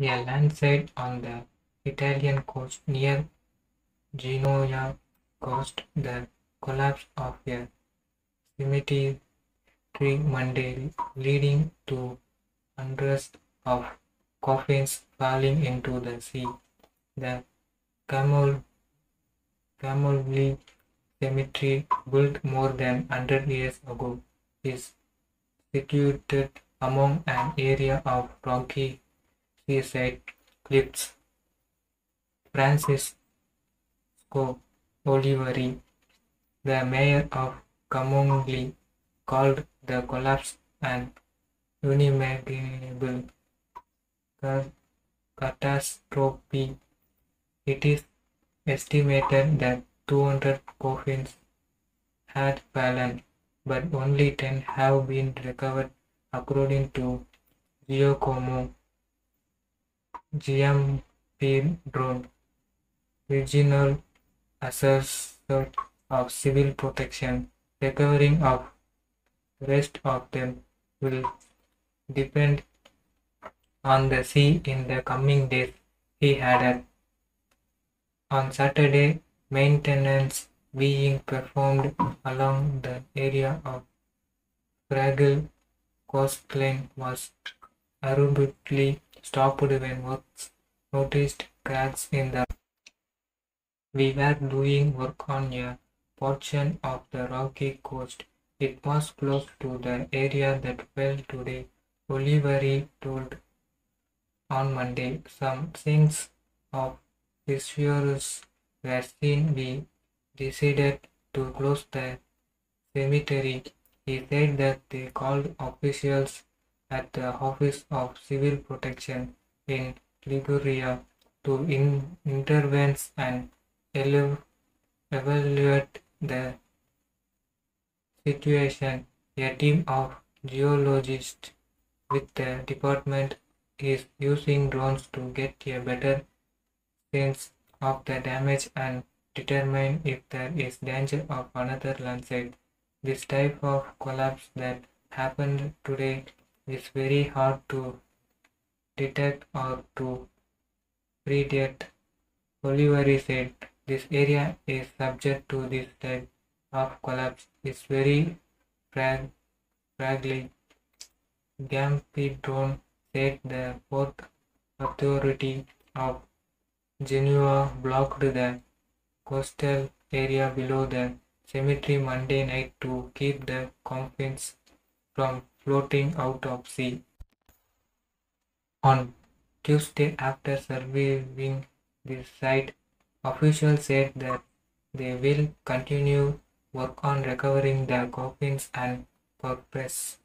A landslide on the Italian coast near Genoa caused the collapse of a cemetery Monday, leading to hundreds of coffins falling into the sea. The Camol Camogli Cemetery, built more than 100 years ago, is situated among an area of rocky seaside cliffs. Francisco Olivari, the mayor of Camogli, called the collapse an unimaginable catastrophe. It is estimated that 200 coffins had fallen, but only 10 have been recovered according to Giacomo Giampedrone, regional assessor of civil protection. Recovering of rest of them will depend on the sea in the coming days, he added. On Saturday, maintenance being performed along the area of Fragile coastline was abruptly stopped when workers noticed cracks in the We were doing work on a portion of the rocky coast. It was close to the area that fell today, Olivari told on Monday. Some signs of fissures were seen. We decided to close the cemetery. He said that they called officials at the Office of Civil Protection in Liguria to in intervene and evaluate the situation. A team of geologists with the department is using drones to get a better sense of the damage and determine if there is danger of another landslide. This type of collapse that happened today is very hard to detect or to predict. Olivari said this area is subject to this type of collapse It's very frag fragile. Giampedrone said the port authority of Genoa blocked the coastal area below the cemetery Monday night to keep the coffins from floating out of sea. On Tuesday, after surveying the site, officials said that they will continue work on recovering the coffins and corpses.